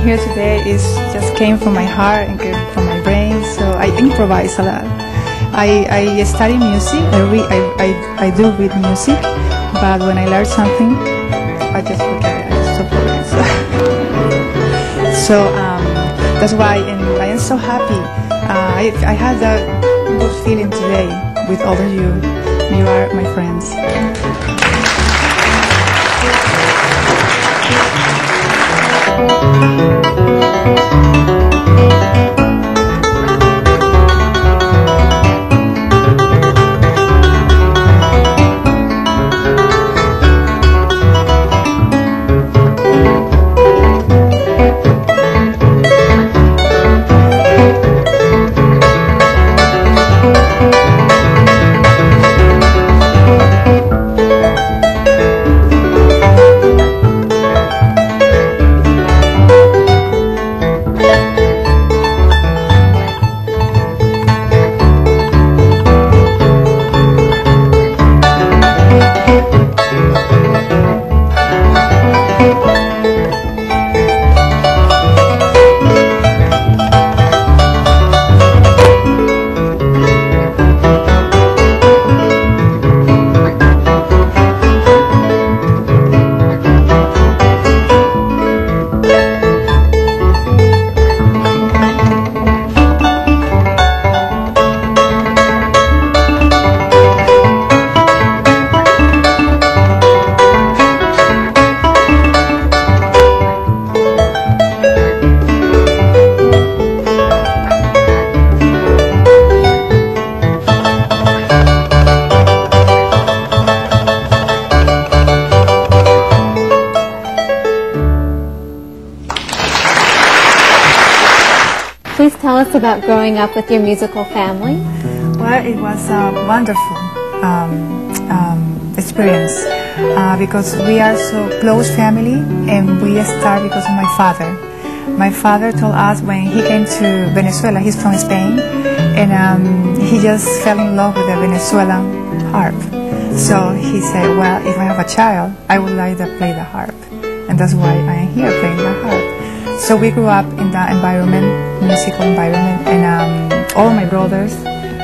hear today is just came from my heart and came from my brain. So I improvise a lot. I, I study music. I, read, I, I, I do read music, but when I learn something, I just forget. I just. So, so um, that's why, and I am so happy. Uh, I, I had a good feeling today with all of you. You are my friends. About growing up with your musical family. Well, it was a wonderful um, um, experience uh, because we are so close family and we start because of my father. My father told us when he came to Venezuela, he's from Spain, and um, he just fell in love with the Venezuelan harp. So he said, well, if I have a child, I would like to play the harp. And that's why I am here playing the harp. So we grew up in that environment, musical environment, and um, all my brothers,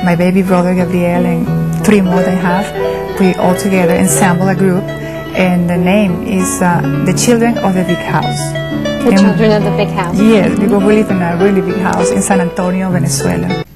my baby brother Gabriel, and three more that I have, we all together ensemble a group, and the name is uh, The Children of the Big House. The And- children of the big house. Yes, because we live in a really big house in San Antonio, Venezuela.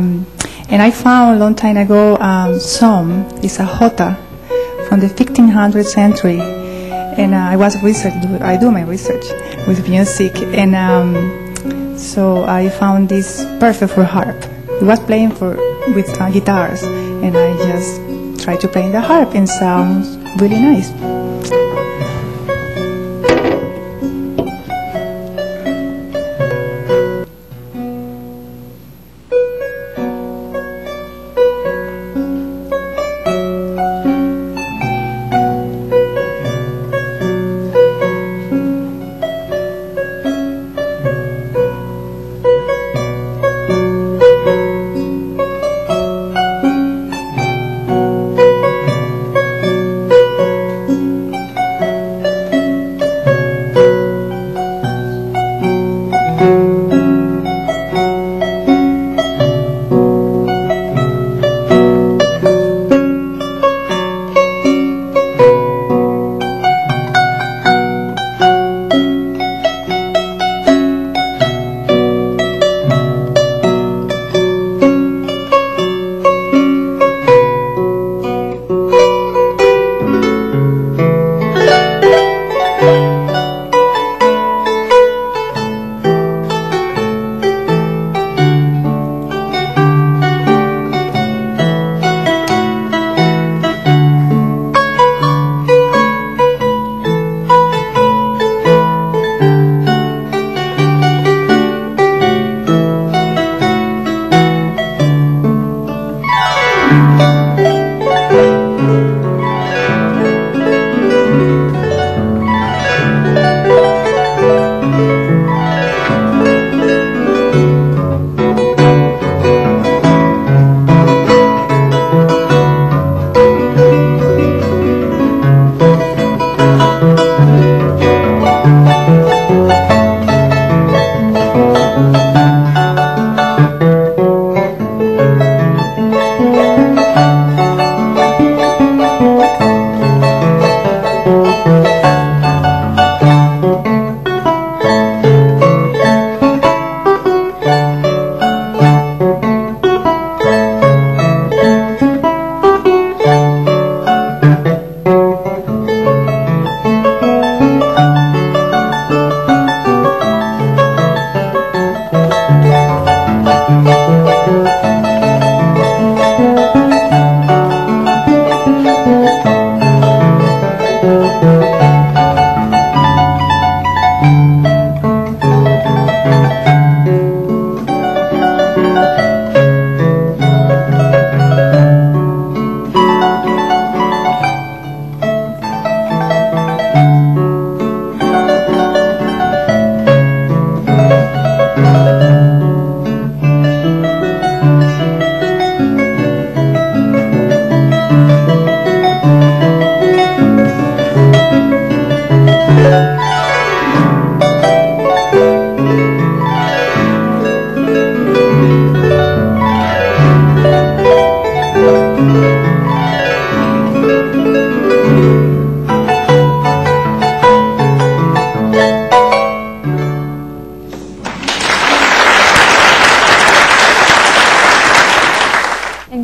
And I found a long time ago um, some, it's a jota from the 1500th century. And uh, I was research, I do my research with music. And um, so I found this perfect for harp. It was playing for with uh, guitars. And I just tried to play the harp and sounds really nice.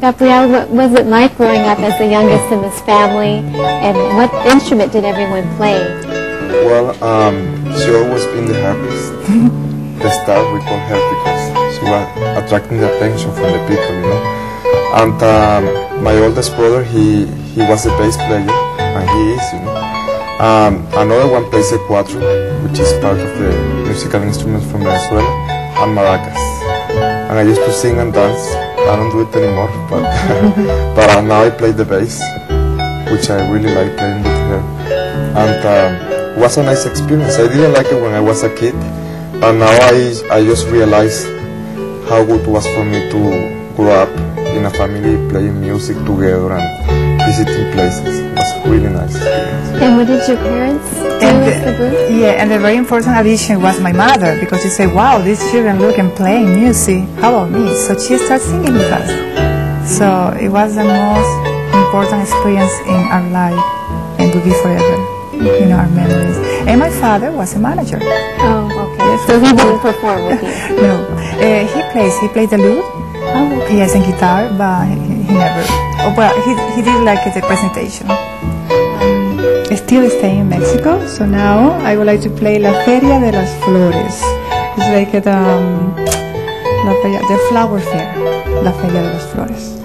Gabrielle, what was it like growing up as the youngest in this family? And what instrument did everyone play? Well, um, she always been the happiest. the star we call her because she was attracting the attention from the people, you know. And um, my oldest brother, he he was a bass player, and he is, you know. Um, another one plays the cuatro, which is part of the musical instruments from Venezuela, and maracas. And I used to sing and dance. I don't do it anymore, but but uh, now I play the bass, which I really like playing with her. And um, it was a nice experience. I didn't like it when I was a kid, and now I I just realized how good it was for me to grow up in a family playing music together and visiting places. It was a really nice experience. And what did your parents do And as the group? yeah, and the very important addition was my mother because she said, "Wow, these children look and playing music. How about me?" So she started singing with us. So it was the most important experience in our life, and will be forever in our memories. And my father was a manager. Oh, okay. So he didn't perform with you. No, uh, he plays. He plays the lute, Oh, okay. He sang guitar, but he, he never. Oh, well, he, he did like the presentation. Um, still staying in Mexico, so now I would like to play La Feria de las Flores. It's like the, um, la feria, the flower fair, La Feria de las Flores.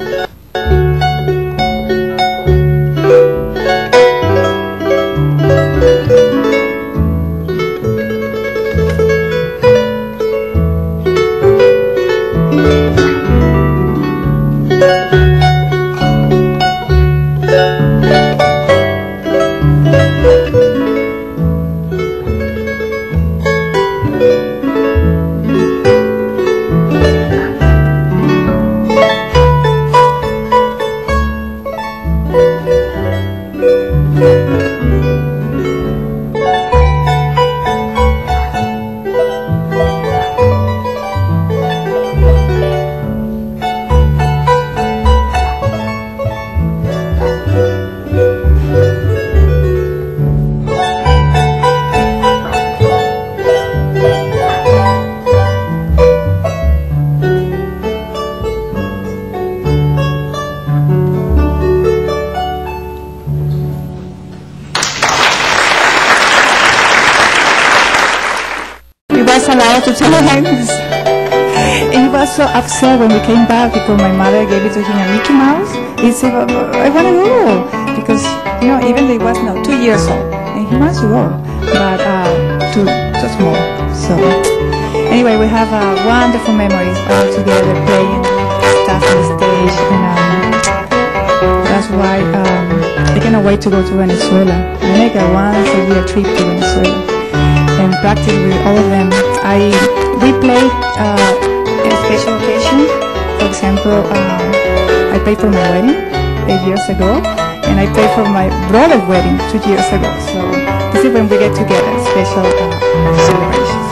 Allowed to tell him. He was so upset when we came back because my mother gave it to him a Mickey Mouse. He said, "But- but I want to go. Because, you know, even though he was now two years old, and he wants to go, but uh, too, too small. So, anyway, we have uh, wonderful memories all together playing stuff on stage. And um, that's why um, I cannot wait to go to Venezuela. I make a once a year trip to Venezuela and practice with all of them. I we played uh, a special occasion. For example, um, I played for my wedding eight years ago, and I played for my brother's wedding two years ago. So this is when we get together, special uh, celebrations.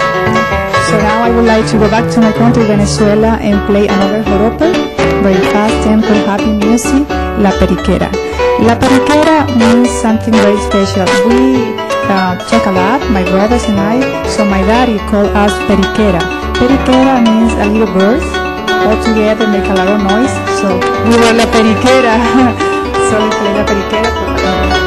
So now I would like to go back to my country, Venezuela, and play another joropo, very fast tempo, happy music, La Periquera. La Periquera means something very special. We uh, chocolate, my brothers and I. So my daddy called us periquera. Periquera means a little bird. All together make a lot of noise. So we were la periquera. so we played la periquera. Uh,